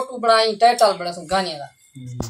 photo बड़ा title बड़ा गाने का